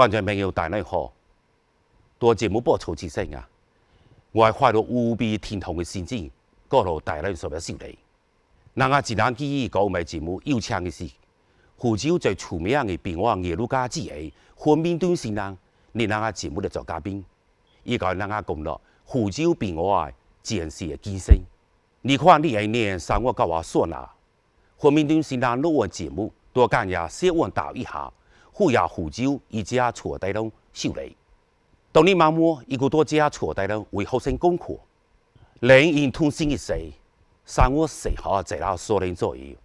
观众朋友大家好，多节目播出之前啊，我系怀着无比天堂的心情，告诉大家所要受理。那我一人记忆讲我节目有请的是福州最出名的兵王耶路家之爷黄明敦先生，你那个节目的做嘉宾，伊个那个讲了福州兵王的前世的今生。你看你一年生活甲我说啦，黄明敦先生录完节目，多干也小问答一下。富也福州，伊只坐低拢受理。当你妈妈伊个多只坐低拢为学生功课，零因通心一世，生活适合在那所人左右。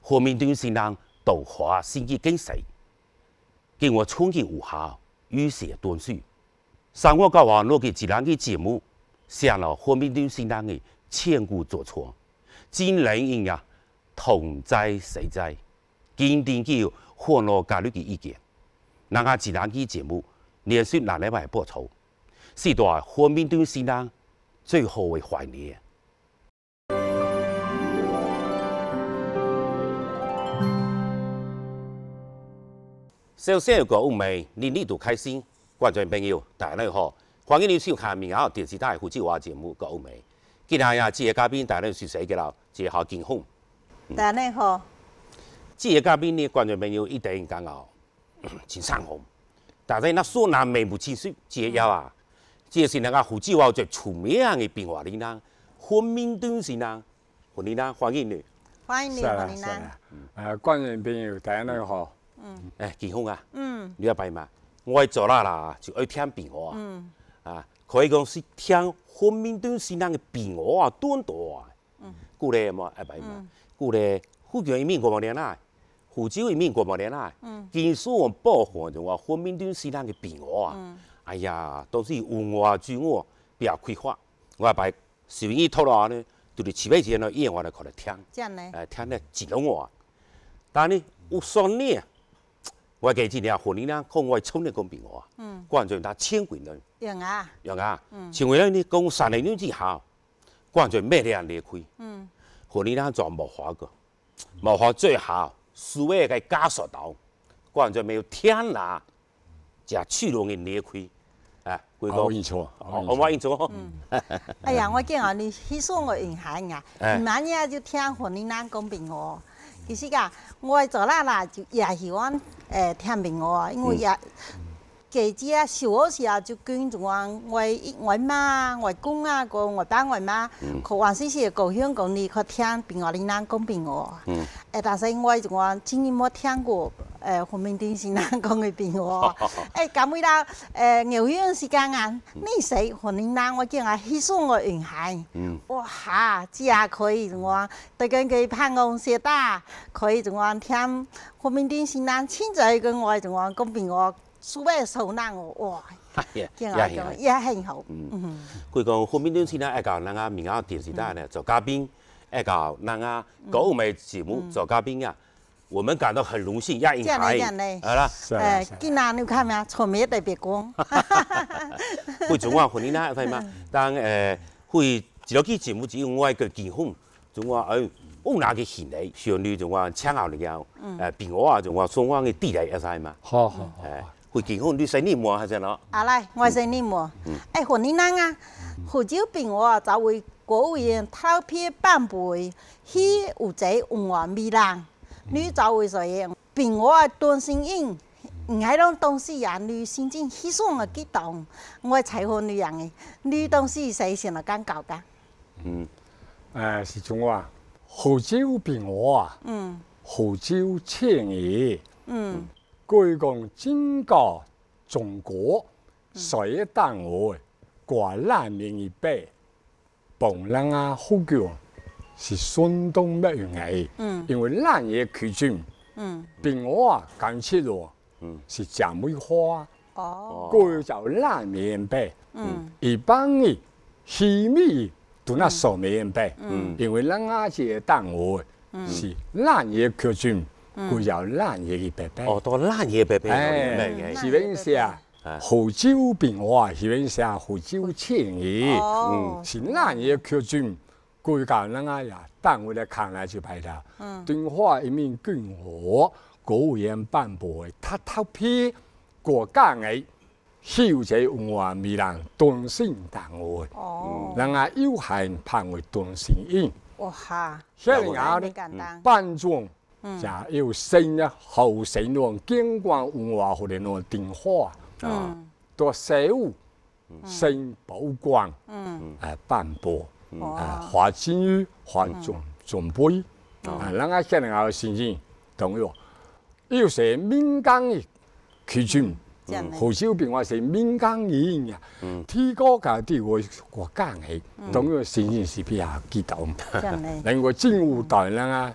后面段先生道华心意更细，见我冲击无效，于是断书。生活甲我录嘅自然嘅节目，写了后面段先生嘅千古作错，真令人呀同在谁在，坚定叫。欢乐教育的意见，那个自然机节目连续两礼拜播出，是对黄明敦先生最后的怀念。首先要讲我们年年都开心，观众朋友大家好，欢迎你收看明后电视台福州话节目《我们》。今日呀，这个嘉宾大家是谁嘅啦？这下金凤。大家好。这个嘉宾呢，观众朋友一定讲哦，真上红。但是那说南眉目清晰，这要啊，这是那个福州话最出名的变化里呢，黄明敦先生，欢迎呢，欢迎你。欢迎你，欢迎你。呃，观众朋友大家好。嗯。哎，健康啊。嗯。你要拜嘛？我做啦啦，就爱听变化。嗯。啊，可以讲是听黄明敦先生的变化啊，多多啊。嗯。过来嘛，爱拜嘛。过来，福建一面过毛年啦。福州一面过毛年啦，技术保护的话方面段时间嘅变化啊，哎呀，都是文化主我比较规划，我把收音拖落呢，就是七八前呢，演我来看来听，诶，听咧自动我，但呢有三年，我记今年和你呢讲我冲咧讲变化，观众他千贵人，用啊，用啊，千贵人呢讲三年年之后，观众咩咧离开，嗯。和你呢就无法个，无法最好。所谓个加速道，关键没有天啦，就去容易裂开，啊，贵哥，我认错，我我认错。哎呀，我见啊，你稀说我银行啊，明年就听和你那讲平我，其实噶，我做啦啦就也喜欢诶听平我，因为也。姐姐啊，小嗰时候就跟住我我我妈、外公啊，个我爸、我妈，佢话时时高香港你去听平我哋南讲平我。诶，但是我就话今年冇听过诶，红明电视南讲嘅平我。诶，咁为啦，诶，牛羊时间啊，你死红明南我见啊，稀疏我云海。哇哈，只下可以就话对跟佢拍公写打，可以就话听红明电视南亲自跟我就话讲平我。苏北受难哦，哇，也也也很好。嗯，佢讲后面段时间爱搞那个民谣电视台呢做嘉宾，爱搞那个购买节目做嘉宾呀，我们感到很荣幸，也应该。好啦，哎，今年你看没？从没特别讲。会中华婚姻啦，係嘛？但誒，會做啲節目只要我一個健康，仲話誒，我哪個現嚟？上你仲話請下你啊？誒，變我啊，仲話雙方嘅地嚟一曬嘛？好好好。会结婚你生你么还是哪？啊来，我生你么？哎，和你那啊，福州病我作为国务院投票颁布去有在文化米人，你作为谁样病我段心音，唔系拢东西呀，你心情稀松啊激动，我采访女人诶，你东西谁先来敢搞噶？嗯，诶，是中话福州病我啊，嗯，福州千爷，嗯。归讲整个中国谁单位挂烂名一辈，本人啊呼叫是相当不容易。嗯，因为烂嘢区军，嗯，并我啊讲起咯，嗯，是蒋梅花。哦，过就烂名辈，嗯，一般嘅西米都那少名辈，嗯，因为人啊这单位是烂嘢区军。佢有烂嘢嘅伯伯，哦，多烂嘢伯伯，哎，是咩事啊？福州变话是咩事啊？福州千嘢，嗯，是烂嘢缺军，佢教人啊呀，单位来看来就排啦。嗯，敦化一面军火，国务院颁布，他投批国家嘅秀才文化未能端性大愛，哦，人家有限判為端性應。哇哈，現在啊你簡單，辦種就要新嘅後生嗰景觀文化或者嗰電話，嗯到社會新寶光嗯，誒辦播。誒哇，華金魚、華總總杯，啊，人家现在嘅先生同樣，有些民間嘅基準，真係好少變話是民間語嘅，提高家啲會國家嘅，同樣先生是比較激動，真係 另外政府代人啊，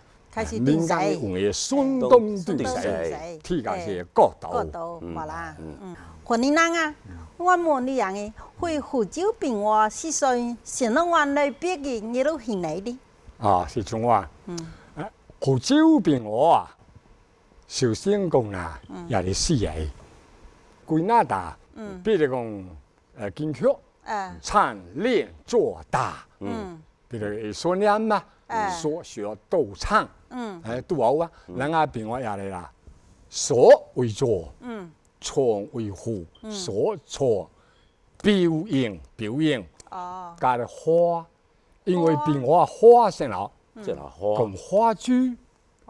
民間嘅文嘢相當斷斷勢，勢提高是角度，角度，好啦，嗯，可能人啊，我問你樣嘅，會福州變話是算成日話內邊嘅，你都係你的，啊，是種話，誒，湖州變我啊，首先講啊，也係四個。歸納大，比如講誒京劇、誒，唱、練、做、大，嗯。比如說念嘛，哎說學都唱，嗯。誒都好啊。人家變我也嚟啦，所為座，嗯，錯為輔，所錯表演表演哦，加啲花，因為變我花先啦，即係花。講花珠，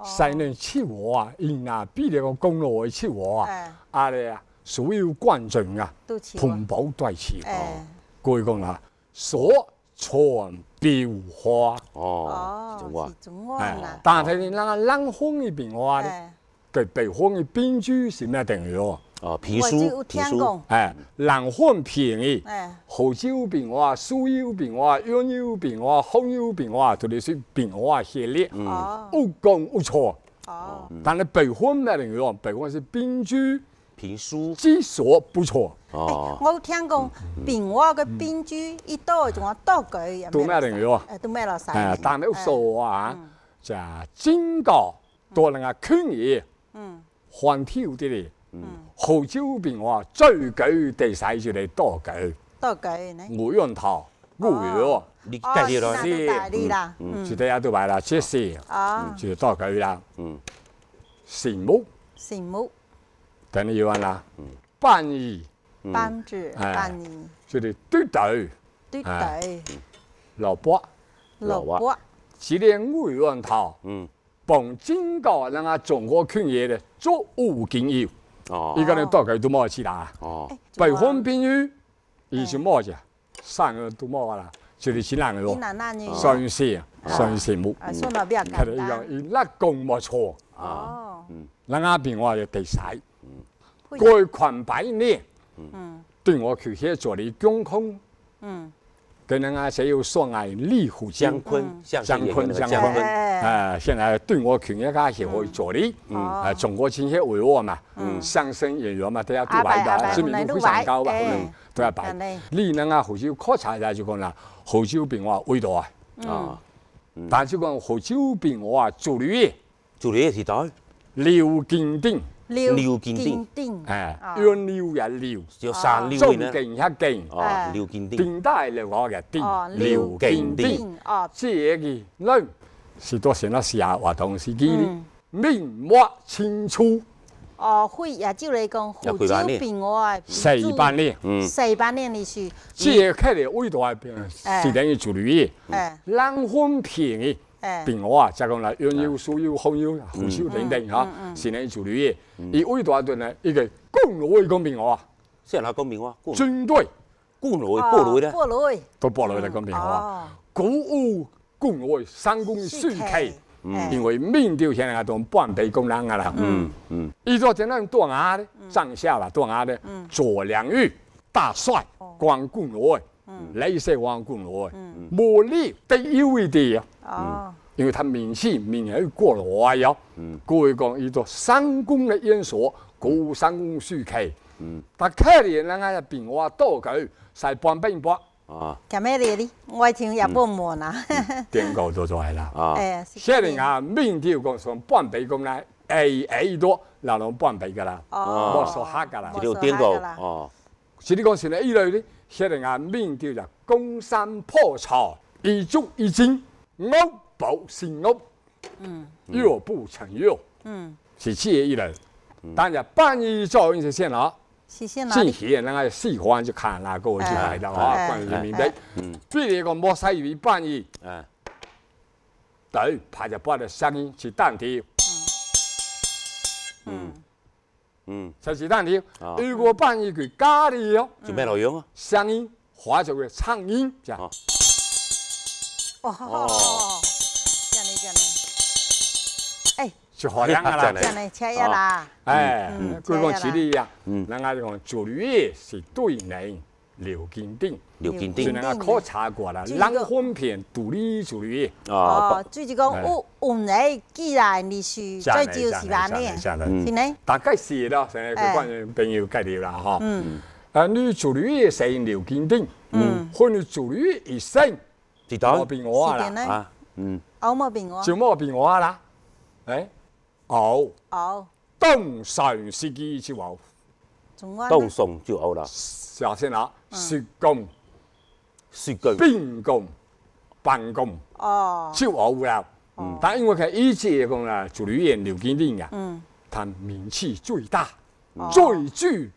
細人切我啊，因啊比如講公路嘅切我啊，誒，啊咧啊，所有觀眾啊。都似盤寶對詞，誒，佢講啦，所錯標花，哦，哦種，話是種話啦，但係你那冷風呢邊話咧，誒，佢北方嘅邊珠是咩定嘅？哦，皮我就有書皮書，聽講，誒，冷風便宜，誒，號椒邊話，酥油邊話，鴛油邊話，紅油邊話，就係說邊話系列，嗯，有講有错，哦，但係北方咩定嘅？北方是邊珠皮書，之所不錯，哦，我有聽講變話嘅變珠一刀仲話多句，都咩定嘅？誒，都咩落晒，誒，但係有數啊，就係真個多人家圈嘢。嗯，環跳啲嚟，號招邊話追舉地使住你多舉，多句呢，我用頭我藥，你哦，計啲咯，那都大啲啦，就嗯，大家都話啦，這是哦，就多舉啦，嗯，羨慕。羨慕。等你要啦，班義。班主哎。班。兒就係對對對哎。對，蘿蔔，蘿蔔，只連我用頭，嗯，幫真個人家中國圈嘢咧做無經驗，哦。依，家你大概都冇知啦。哦，北方邊語以前冇啫，三個都冇啦，就係前兩個啲。男男女，上線上線目，啊，算到比較佢哋講簡單，伊甩講冇錯，哦，嗱啱邊我就地使，會過群百年，嗯對我去些做你公空，嗯，跟人家誰有相愛立虎將，姜昆，相姜昆昆，姜姜昆哎誒，現在對我去一家協會助理，嗯，啊，中國青協委員嘛，相聲演員嘛，都阿伯擺㗎，阿伯知名度非常高吧，哎嗯都係擺人哋。你人家號招考察一下就講啦，號招邊我味道啊，啊，但係講號招邊我啊做旅做你嘅時代，廖建丁。廖廖建丁丁，誒，哦。要撩也撩，有三中料呢，勁一勁，哦，廖建丁，電帶嚟講嘅電，哦，廖廖建建丁，丁，哦，這個女是多成日時下活動時機嗯。明末清初哦，會也就嚟講福州變話四百年，嗯，四百年歷史，這開嚟味道係變，是等於做旅誒冷風便宜。誒，變我啊，就講啦，鴛鴦、酥油、紅油、紅燒等等哈，是等於做旅而味道對呢，一個公路講平和啊，即係嗱講明話，官軍隊官來過來咧，過來，都駁落嚟講平和啊。哦，古武公外三公書契，誒因为明朝現在當半壁工人啊啦，嗯嗯，依個點樣斷牙咧？上下啦斷牙咧，左良玉大帅光棍外，雷射光棍外，魔力第一位的啊，哦，因為他名氣名氣過來呀，各位講依個三公嘅演說，古三公書契，但開年人家變話多句，晒半兵波，啊。咁咩嚟哩？我聽日本門啊，點講都就係啦。啊，誒，現在啊，明朝講從半壁咁咧，A A 多，嗱攏半壁噶啦，哦。冇所黑噶啦。這。條顛過，哦，是你講是呢依類咧，現在啊，命叫做攻山破巢，一築一金，屋保新屋，嗯，弱不成弱，嗯，是這一類。但係半夜照应是先啦，是先哪进里？去咱个喜欢就看哪个就来了啊，哎关于明白哎。嗯比如讲莫使鱼半鱼，哎，对，拍着把的声音是单调，嗯，嗯，就是单调啊。如果半鱼佢加了哦，就咩内容啊？声音化作为唱音，这样。啊。哦，这样嘞，这样嘞，哎，就好样啊啦。这样。嘞，切呀啦，哎嗯，佢講似你呀，嗯。咱家講主語是对人刘金所以定咱家考察過啦，這個冷分片独立主語，啊哦，，就是讲我我们既然歷史最少是吧呢？真係嗯是呢？大概是啦，成日佢關於朋友介紹啦，哈。嗯。啊，你主語係劉建定，嗯，或者主語一生知道。冇變我啦，是的呢？啊，嗯，歐冇變我，就冇變我啦，誒，哦，哦，東上司機就話，中灣东宋就有啦，下先啦，雪公、雪句，邊公、辦公。哦，就有啦。但因為佢以前講啦，主理人劉建定啊，嗯，他名气最大，最具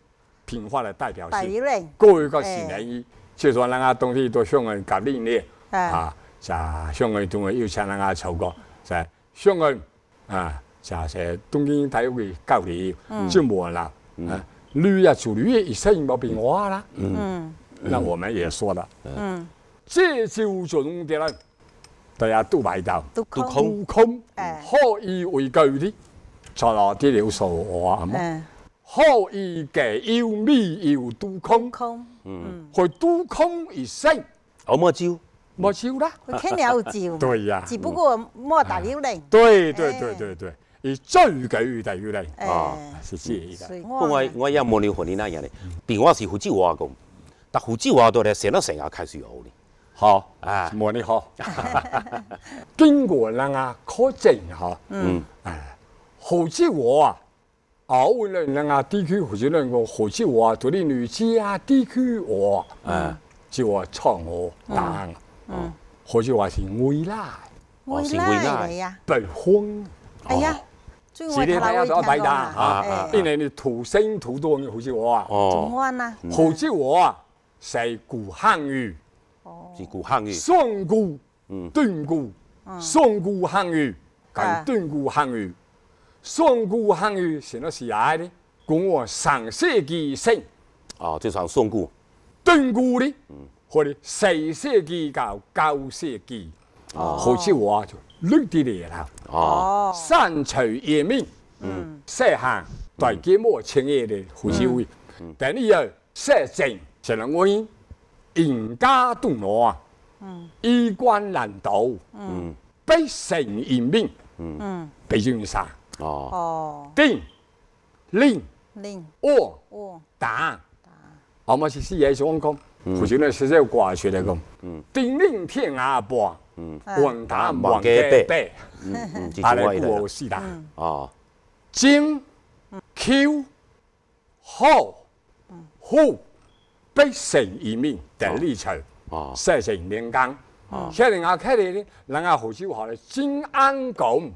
品化的代表性。大表令，各位個前人，即係話咱家東西都香港革命咧，哎。啊，就香港同佢要請人家籌國，就係香港啊，就係東京體育嘅交流，就冇啦。啊，你啊主理一生冇变化啦。嗯。那我们也说了，嗯，这就種的啦，大家都買到。都都空，空空，哎。可以為據啲，錯落啲了數我啊，嗯，可以嘅要咪要都空，空，嗯，去都空一生，有冇招？冇招啦。佢肯定有招，對呀。只不過冇大表令，對對哎。對對對，而最舉大要嚟，啊誒，是這個。所以我我我也冇了和你那樣咧，變我是胡椒話講，但胡椒話到咧成日成日開始有咧，好啊。冇你好。經過人啊考證嚇，嗯，哎，胡椒話啊，奧運咱啊地區或者咱個胡椒話對你女子啊地區話。嗯，就話唱我答案，或者話是未來會是會拉拉嚟呀，北方，哎呀，最是你睇下咗擺單啊啊因為你土生土長嘅胡椒話啊，中哦，灣啊，胡椒話啊係古漢語，是古漢語，上古嗯、斷古、上古漢語啊跟斷古漢語，上古漢語是乜時來的？講我上世紀生，啊，就算宋古，斷古的，或者四世紀到九世紀，胡椒話就綠啲嚟啦。哦，哦，山隨野命，嗯，細行大幾莫青葉的胡椒味，但呢又細正成日我因人家動我啊，嗯，衣冠難道，嗯，悲成人命，嗯，被尊殺，哦，哦，定令令，惡哦，打，我們是是嘢想講，胡椒呢是係掛出嚟講，定令天涯波，嗯，王打王王家伯嘅伯，嗯嗯，這打嚟是我的，過是啦。哦，精、Q、好、虎，必成一命的立場，哦，實成連綱。現在我睇你咧，人家胡椒話咧，金安講，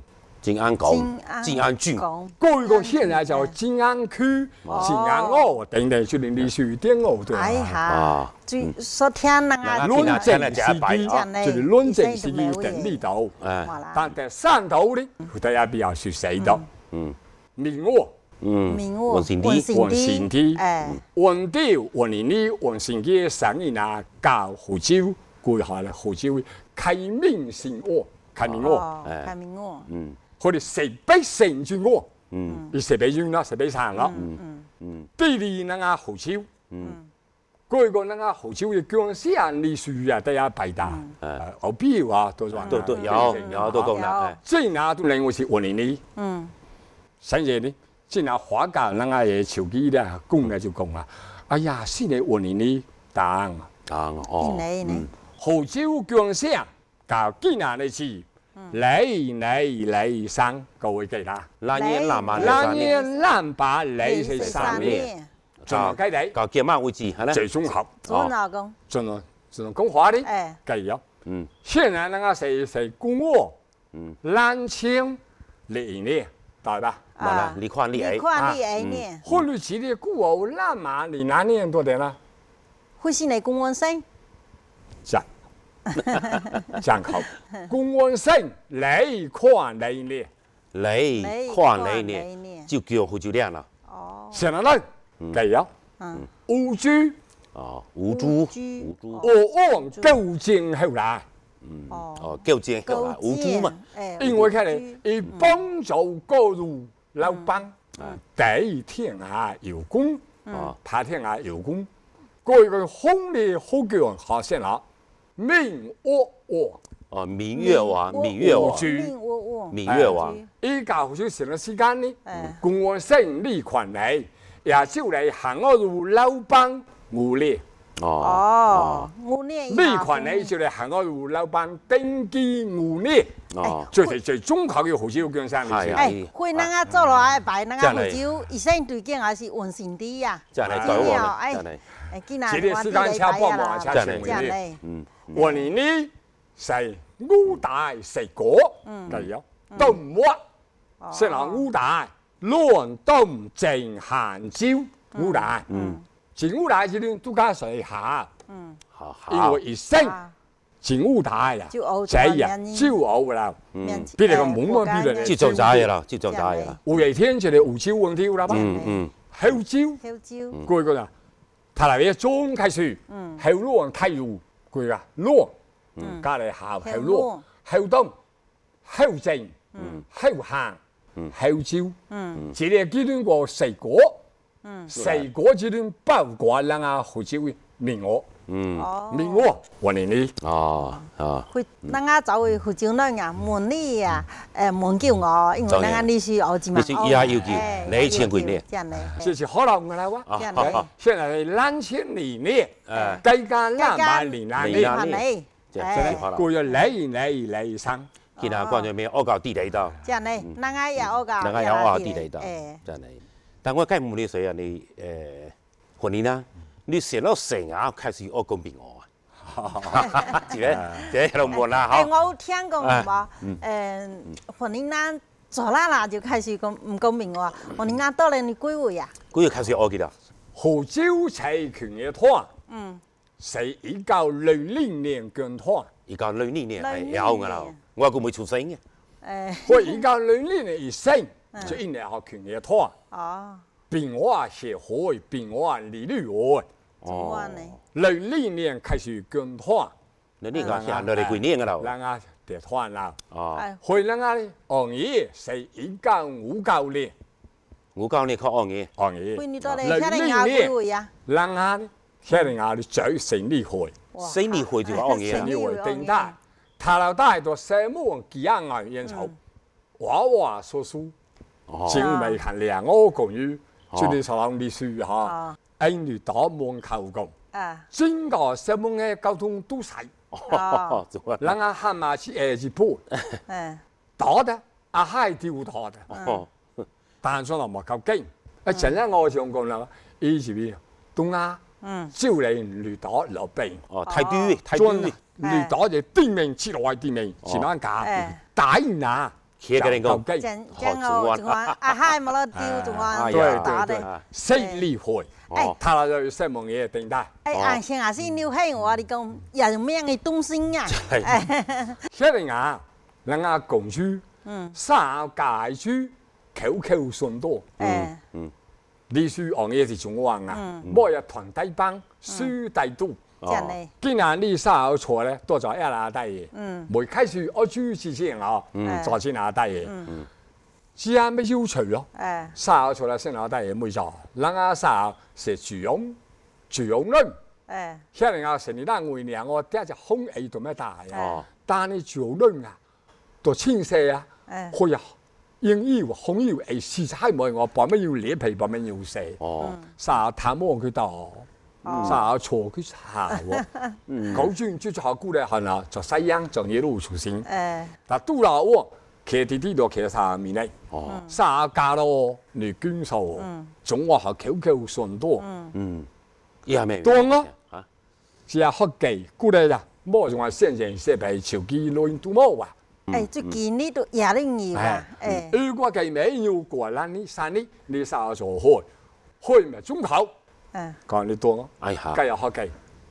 靜安港，靜安郡，講，嗰個現在就金安区、金安澳等等，就連歷史點澳对哎啦。呀啊，最所聽人啊，論論證司機講呢就是論證司機等呢度，哎，但第三島咧，大家比較熟悉到，嗯。明我。嗯，明我王善王啲，王善啲哎，黃雕、黃連呢、黃善嘅生意啊，教胡椒，攰下咧胡椒啟明善惡，啟明惡，哦，哎開明我，嗯佢哋食俾成住我，嗯。你食俾轉啦，食俾散啦。嗯嗯，第二那個胡椒，嗯，嗰個那個胡椒嘅姜絲啊、栗樹啊，大家擺大，誒，牛標啊，都算都都有有都講啦，哎，即係那都另外是黃連呢，嗯，甚至呢，即係那華教那個嘢潮機咧，講嘅就講啊，哎呀，先係黃連呢打。啊，印哦，尼呢，胡椒姜絲搞幾難的事，雷雷雷生，各位記得。那年南蠻那那年，年南把雷是三年，年，仲有雞地，搞結盟位置，係咧，最綜合，做哪講？仲有仲有講話的，哎，計咗。嗯。現在那個是是公我，嗯，南青連呢，对吧？完了，你看你你哎，看你哎呢？法律系的古偶烂马，你哪年多点了？会是你公安生？讲，讲口，公安生来看你呢？你你看看你你呢呢，就叫胡椒亮了。哦，现在呢，第一，嗯，乌猪，哦，无珠，無珠。无珠，我往究竟後來，嗯，哦，夠正夠啦，無珠嘛，，哎，因為佢哋有以幫助過路老闆，第天下有功，哦，他天下有功，嗰個紅利好強好先啦，明我我。哦，明月王，我明月王。我，明我我，明月王，伊家好少成嘅時間呢哎，公安省立群嚟，也就嚟行我路老闆護列，哦，哦，五年以呢後群嚟就嚟行我路老板登記護列，哦，最係最中考嘅好少姜生嚟係啊？哎，會那個做落來擺那個真係胡椒，一生對鏡還是溫馨啲呀？真係啊對我真係，哎，今日這啲時間差不多嘛差真係成這樣嘅。嘞，嗯，我年呢是五大食果，第一都唔屈，先係五大亂東正閒招五大，前五大之段都加水下，好好。因为，一生啊。前五大呀，就熬這日咗兩年朝熬啦。面比你個門門比你就做渣嘢啦，就做渣嘢啦，有一天就係有招問題啦吧，嗯嗯，後招。香蕉，佢個啦，睇嚟嘅中開始，後路開路，佢啊路，隔離下後路，後東，後正，後行，後招，這啲幾段個水果，水果這段包括人啊胡椒明我，嗯，哦，明我，我年你。哦，哦，會那個走去福州那呀，問你呀，誒問叫我，因為當然那個你是我字嘛，你是以後要叫哎你千幾年？這樣嘞，這是好老嘅啦哇，啊這樣嘞，現在係兩千年呢，誒，計價兩萬年啦呢，你啦看你，這哎。這是可能，佢要嚟嚟嚟生，見下觀眾咩？我教地雷道，這樣嘞，那個也我個，大家有我地雷道哎，，真係。但我梗係冇你水啊，你誒，歡迎啦，你成到成啊开始學講俾我啊，這個這喺度悶啦哎，嚇。我有聽過嘛，誒，雲林南左啦啦就开始講唔公平喎，雲林南到了你幾位呀？佢要開始學幾多？胡椒齊權嘅團，嗯，是一九六零年捐團，而家兩年呢係兩年。有㗎啦，我個未出生嘅。誒，我一九六零年一生就一年學權嘅團，哦，變我啊協會，變我啊理律會，怎麼呢？六零年開始捐團，你呢個係落嚟幾年㗎啦？人啊啲團啦，哦，哎，會人啊咧，行業係一九五九年，我教你學學嘢。行業會你到了六下嚟有幾零年，位呀？人啊咧，下嚟啊咧最成立會。哇四年會就學嘢啦成立。你會定大，他老大到什麼幾樣啊煙草，娃娃說書，哦精美看兩我共於，哦就你所講的書嚇哦，恩於打門求共，啊，整個什麼嘅交通都塞，哦，做乜？人家喊嘛是誒一步，誒，打的啊係丟打的，哦，但係冇夠勁，啊陣間我想講啦，以前邊東亞，嗯，招你亂打落病。哦，太短，太專短。你打就定名切落去定名，前兩架哎。打完啊，企喺你講機正正我 仲話啊嗨冇得丟，仲話哎對呀對對打的。，四年會，哦，他那就什麼嘢定大，哎，哦。按先啊，先撩起我，你講人命嘅東西啊，係。哎，一定啊，人家共書，三界書，口口順多，哎，呢書行嘢是中話啊，每日團體班書大多，既然你三有錯咧，多咗一拿低嘢，嗯，未开始我主之前啊，嗯。再先拿低嘢，只係咩要求咯。哎，三出來先拿低嘢妹咗，人家三是主用主用論，哎，現在啊成年單位呢，我第一隻空氣做咩大啊？哦，但你主用論啊，都清晰啊，哎，可以英語空語誒，事實係冇我把咩要脸皮，把咩要寫，哦，三探望佢到，三錯佢查喎，講專專學姑咧係啊，就西洋就嘢都出先，哎，但都啦喎，企啲啲度企喺三面咧。哦，沙家咯，你捐數，總話係口口順多，嗯，依係咩？當啊。啊，只係學技，古嚟啦，冇仲係先人設備手機錄音都冇啊，哎，最近你都廿零年吧？哎，如果佢未要過咱呢三年，你三做嗯，講你多，哎呀，計又好計，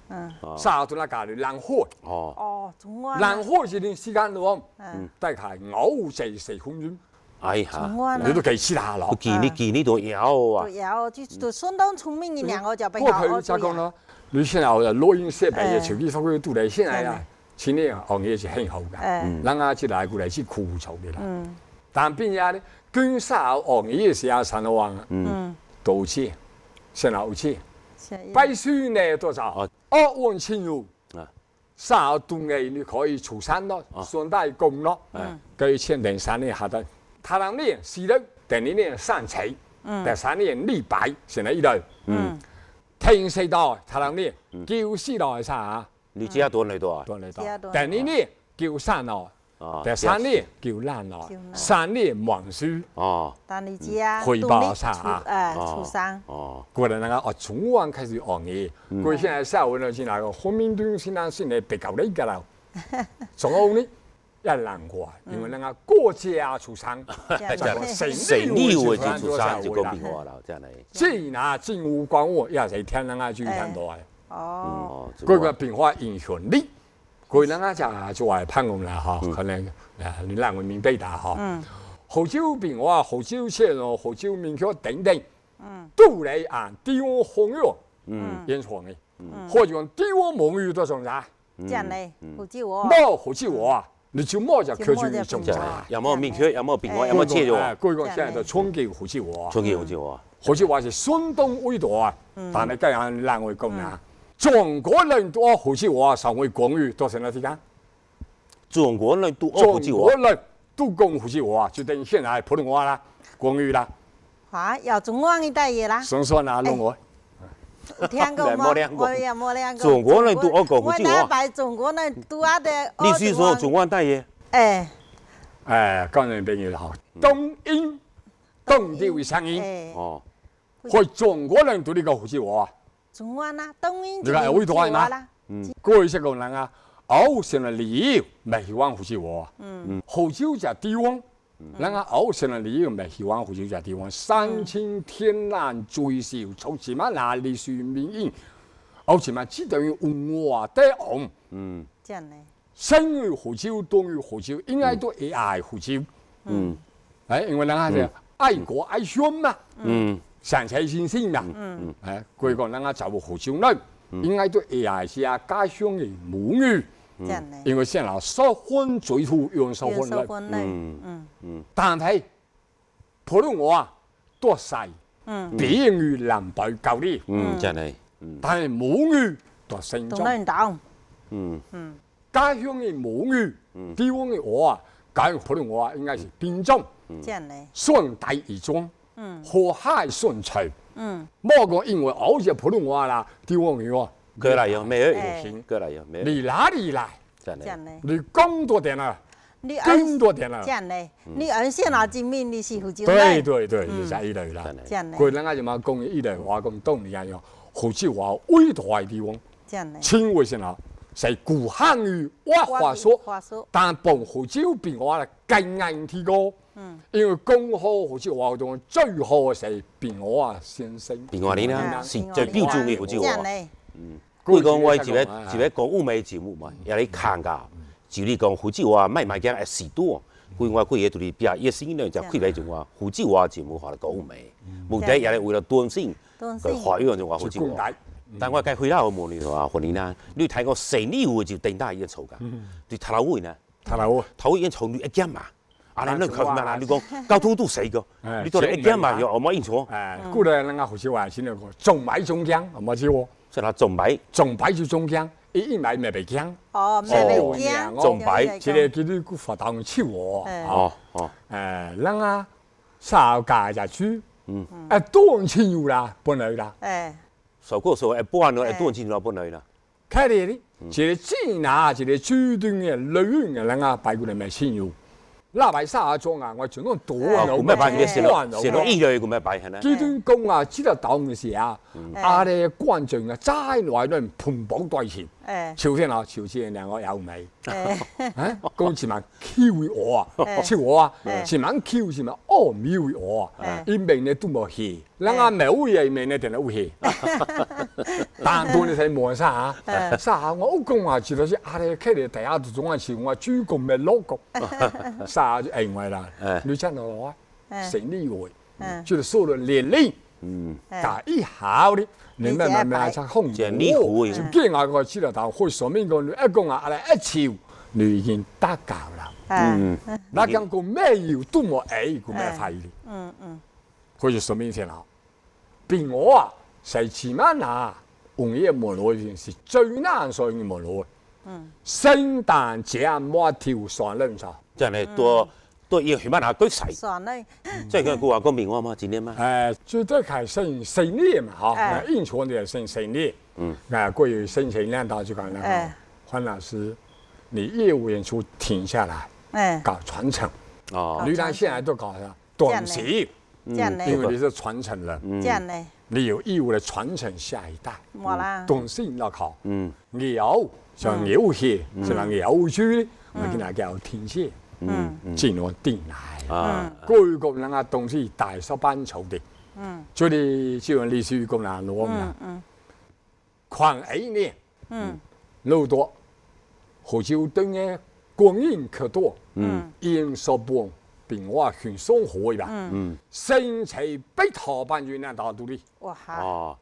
嗯，三到那家裡冷開，哦，哦，冷開一段時間咯，嗯，大概五至四分钟。哎呀，你都幾次下咯？記你記你都有啊，有就就相當聰明嘅兩個就比較好啲。你現在錄音設備嘅手機發揮度嚟，現在啊，前年行業是很好嘅，人家進來過來是枯燥嘅啦。但變咗咧，跟上行業時候上網，嗯，多錢，先有錢，百歲呢多少？二萬千元，三度嘅你可以出山咯，順帶工咯，佢簽訂三年下得。他人呢，四六，第二年三七，第三年立白，成了一類。嗯，天四代，他人呢，叫四代啥？你知下多嚟多啊？多嚟多。第二年叫三代，第三年叫爛代，三年望书。哦。但你知啊？匯報啥？誒，出生。哦。過來那个哦，從灣開始學嘢，过现在社會呢，現在個後面都現在先係比較呢個啦。從後呢？也難過，因為人家國家出產，誰你會去出產就講變化啦，真係。即拿政務官我也是聽人家最聽到嘅。哦。各个变化影响力，佢人家就就係盼望啦，哈，可能啊，你難為明白的哈。嗯。號召變化，號召切咯，號召明確等等。嗯。都来啊地方風雨，嗯，演出的。嗯。或者講地方風雨都算啥？這樣嘞，號召我。冇號召我啊！你就冇就佢就種茶，有冇明確，有冇變化，有冇切咗？嗰個現在就衝擊好似我，衝擊好似我，好似話是相當偉大啊！但係今日難為講啊，中国人都好似我尚會講語多成了時間，中國人都中國人都講好似我，就等於現在普通話啦，講語啦。啊，有中央一帶嘢啦。算算啊，弄我。聽過冇？我也冇兩個。中國人都我講胡椒。我那擺中國人都阿的。你是說中央大爺？哎，哎，講人朋友好。東音，東地為聲音。哦。會中國人都呢個胡椒啊？中安啦，東音。你看會多嗎？嗯。過去些個人啊，哦，成了理由，沒喜歡胡椒啊。嗯嗯。胡椒就地方。人家澳生人你又唔係喜歡胡椒只地方，山清天然最少，從前嘛哪里算命運，澳前嘛只等于文化的紅。嗯，这样呢？生於胡椒，當於胡椒，應該都係愛胡椒。嗯，哎，因为人家是爱国爱乡嘛。嗯，上齊先先嘛。嗯。嗯，誒，佢講人家就胡椒呢，應該都係愛下家鄉嘅母語。因為先啦，收分最初用收分率，嗯。嗯。嗯，但係普通話多細，嗯，比喻南北夠啲，嗯，真係，但係母語多成種，嗯。嗯，家鄉嘅母語，地方嘅話啊，講普通話應該是變種，這樣咧，順帶而中，嗯，河海順隨，嗯，莫讲因為好些普通话啦，地方嘅話。過來有没有？行，过来有没有？你哪裡來？這樣呢？你工作点了，你更多点了。這樣呢？你按先拿證明你是福州对对对，你就一類啦。這樣呢？過人家就嘛讲一類話講東嚟樣樣，胡椒話偉大嘅地方。這樣呢？稱為先啦，是古漢語話話說。話說。但幫胡椒變化啦，更硬啲個。嗯。因為講好胡椒話中最好係變化先生。變化你啦，是最標準嘅胡椒話。嗯。佢講我係一個一個講歐美节目嘛，也嚟看噶。就你講胡椒話，賣賣嘅係時多。佢話佢嘢對你比較熱心咧，就開嚟就話胡椒話節目話嚟講歐美，目的也係為了端先，佢學呢樣就話胡椒話。但我計回答我問你話，何年啦？你睇我成年會就定大已經嘈噶，對頭腦會呢？頭腦，頭腦已經嘈你一驚嘛？啊，你你佢咩啦？你講交通都死個，你到嚟一点嘛？又我冇認錯。誒，古代人家胡椒話先嚟講，重買重驚，我冇知喎。即係種米，種米就種薑，一一買咪被薑。哦，咪被薑。種米，即係叫你個發當超喎。哦哦。誒，人啊，燒價就豬。嗯。誒，多人錢要啦，不來啦。誒。收過數，誒，半年誒，多人錢要本來啦。睇你啲，即係只拿，即係主動嘅女嘅人啊，擺過嚟咪錢要。拉埋沙莊啊！我全部多啊，咁咩擺嘅？事咯，事咯依類咁咩牌係咧？基端公啊，知道當嘅時啊，阿哋關鍵啊，齋內都係盤綁對錢。秋天啊，秋天两个有味。哎，讲起码 Q 我啊，笑我啊，前晚 Q 前晚哦妙我啊，因为呢都冇戲，人家冇嘢，咪呢定係有戲。但到你睇磨砂啊，砂我屋公話住到先，阿你開嚟第一度總係似我主公咪攞個，砂就認為啦，你真係我成呢回，就係收了年齡，嗯，但一下咧。你咩咩咩出空就驚下個知道，但開上面個一講啊，嚟一朝你已經得教啦。嗯，那講個咩要都冇誒，個咩法理？嗯嗯，佢就上面先啦。變我啊，係起碼嗱，紅葉門路件事最難上嘅門路。嗯，聖誕節冇跳上輪車，真係多。都要起碼拿堆細，即係佢佢話個名話嘛，幾年嘛？誒，最多係升四年嘛，嚇，印錯嘅升四年。嗯，誒，過去申請兩道就講啦，黃老師，你業務演出停下來，誒，搞傳承。哦，你看現在都搞啦，短期，因為你是傳承人，這樣咧，你有義務嚟傳承下一代。冇啦，要考，嗯，牛像牛血，像牛豬，我見大家有停歇。嗯，進我店嚟，啊，各個人啊東西大收班籌的，嗯，做啲就用歷史咁難攞嘛，嗯，狂 A 呢，嗯，老多，何朝對嘅光陰可多，嗯，因所半變我全生活吧，嗯，生齊北頭班主任大肚的，哇哈，哦，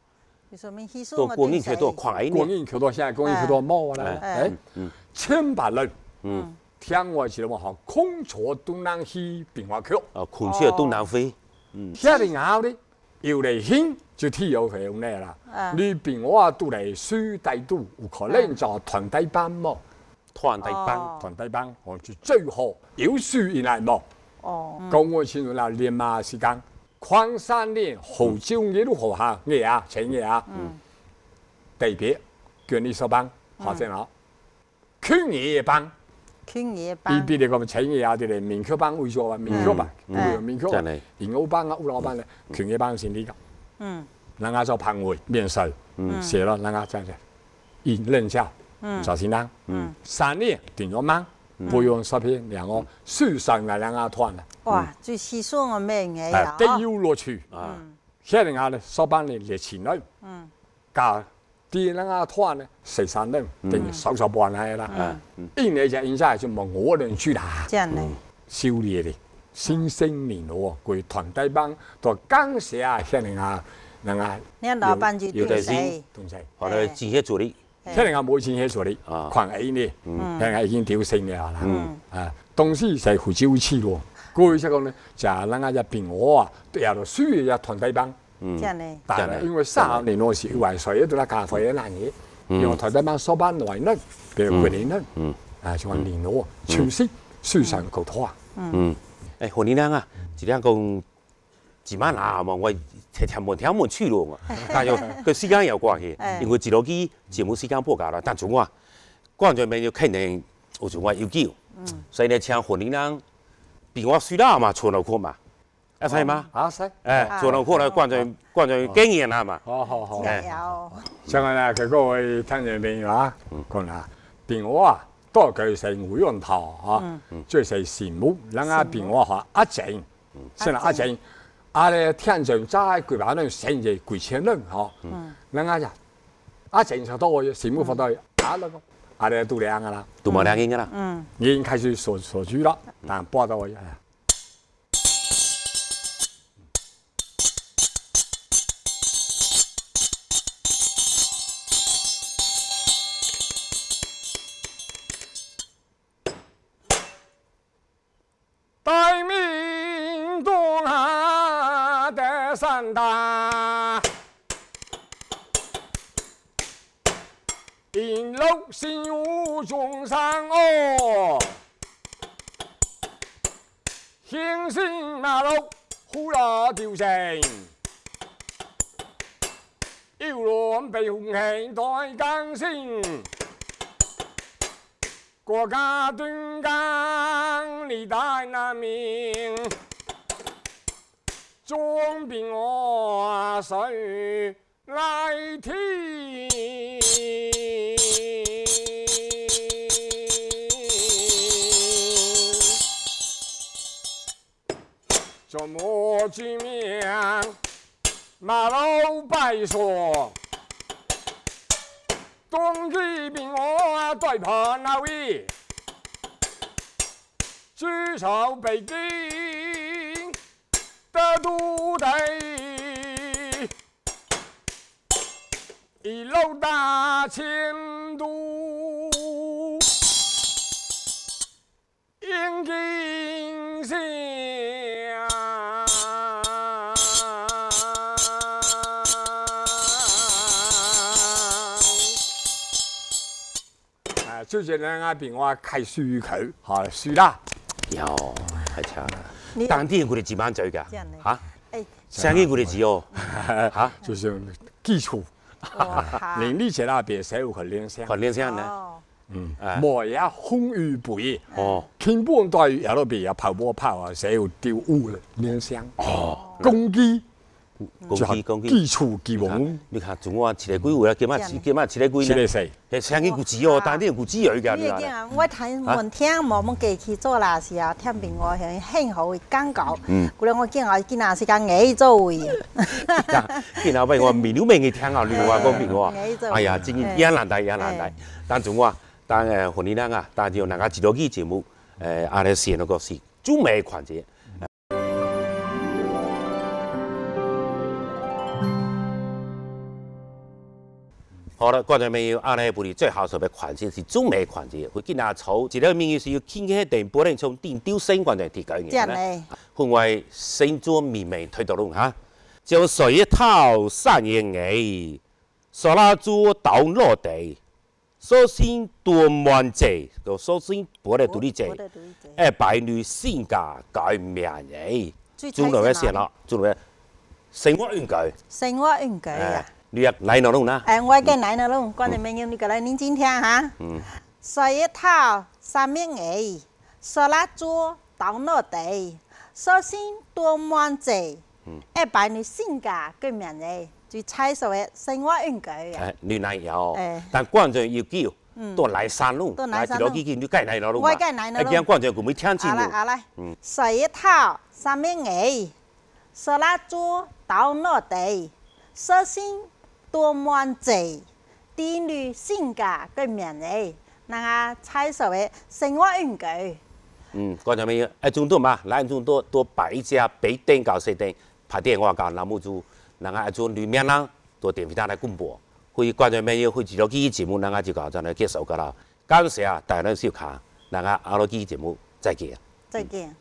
你說明希數我光陰可多，狂光陰可多，現在光陰可多冇啦，誒，嗯，千百人，嗯。聽我是話好，孔雀东南西，变化曲。啊，孔雀东南飞。嗯。聽你咬咧，要嚟兴就天有係用咩啦？你變我啊，都嚟書帝都，有可能就团体班麼？團體班，团体班，我就最好有書而來麼？哦。講我前度啦，練馬時間，礦山練，號召你都學下，你啊？請嘢啊？嗯。特别叫你上班，學先啦。圈嘢班。青葉班，比比啊啲咧，民科班會做啊，民科班，民科，連歐班啊、歐老班咧，青葉班先呢個。嗯，人家做棚會面試，寫了，人家真係一任教，做先啦。嗯，三年定咗班，不用十篇，兩個書上嘅兩個團啦。哇，最稀疏我咩嘢啊？都有樂趣。啊！現在人家咧，上班咧熱情咧，嗯，教。啲人啊團咧，十三人定少少半係啦。一年就應該就冇我哋住啦。這樣咧，少年的新生年咯，佢團隊班都剛寫啊，先人啊，人啊，領導班就對誰？同誰？後來直接助理，先人啊冇直接助理，狂 A 呢，先人已經調升了啦。啊，當時係胡椒黐咯，過去講咧就係人啊入邊我啊，都有需要一團隊班。嗯，但係因為三年嗰時為誰都得咖啡一難嘢，用台北班收班來呢，譬如過年呢，啊，就話年老全息書上 cầu 拖啊。嗯，誒，何年啊？只兩講幾晚啊嘛，我聽聽冇聽冇去咯嘛，但係個時間有關係，因為自錄機節目時間不夠啦，但總話觀眾們要肯定，我總話要叫，所以呢請何年啊，比我輸啦嘛，錯到過嘛。啊，係嘛？啊，係。誒，做農課咧，觀眾觀眾經驗啊嘛。好好好。有。上個咧，佢嗰位聽眾朋友啊，講啦，變我啊，多佢成會用頭嚇，最係羨慕，人家變我嚇阿正，先啦阿正，阿咧聽眾齋佢話咧成日幾千人嚇，人家就阿靜就多嘅羨慕發到阿啦個，阿咧都靚噶啦，都冇靚嘅啦，嗯，已經開始鎖鎖住啦，但報到我。心有眾生哦，星星馬路呼啦叫聲，搖籃被紅旗代更新，国家斷更歷代难民，装备我谁来听？这墨迹面，马老白说。东兵边我对盘那位，举手被敌。的都得，一楼大迁都，应景啊，就是咱那边我开书口，好书啦。哟，太强了！当地我哋几万嘴噶这样的，哈，哎，生意我哋只哦，哈，就是基础。哇哈，邻里在那边才有可联想，很联乡呢，哦，嗯。哎，莫也风雨不易，哦，根本在有那边也跑波跑啊，才有丢物了联想。哦，公鸡公鸡公基鸡，础基你看本，你看中华七个鬼话，今晚今晚七个几呢，七个四，係生意古子哦，當地人古子有噶，你你話講啊，我睇門聽冇乜記起做啦時候，聽邊個係很好嘅講究。嗯古來我見我見下時間矮做位，然後俾我面了面去聽下，你話講邊個哎呀，真係一難大一難大哎。但中華，但誒婚禮人啊，但就大家知道啲節目，誒阿嚟寫那個是中美環節。好了，觀眾朋友，阿嚟部里最後所嘅環節是中美環節，會見下草，一個名義是要傾嘅定波人從定丟新觀眾提解嘅咧。分為星座面面推到龍嚇，就水頭三年尾，索拉珠到落地，首先多滿者，個首先播嚟獨立者我，哋獨立者誒白女性格改名嘅，最中落嘅睇先寫啦，中落嘅生活应该，生活應該誒啊。你入嚟到龍啦，哎，我嘅奶奶咯，觀眾朋友，你過來認真聽哈。嗯，说一套三面矮，索拉珠到哪地，首先多滿者，一擺你性格嘅名嘅，最猜數嘅生活應該啊。誒你嚟有誒，但觀眾要叫。都来山路，都來山路幾件你計嚟到龍我計嚟到龍一見觀眾佢咪聽清楚。好啦好啦。嗯，说一套三面矮，索拉珠到哪地，首先多满足，低女性格跟面的，那个彩色的生活用具。嗯，观众朋友，哎，众多嘛，来众多多摆一只白灯搞色灯，拍电话搞栏目组，那个一种女名人多电视台来广播，会观众朋友会记录这期节目，那个就搞在那结束个啦。感谢啊大家收看，那个阿罗这期节目再见。再见。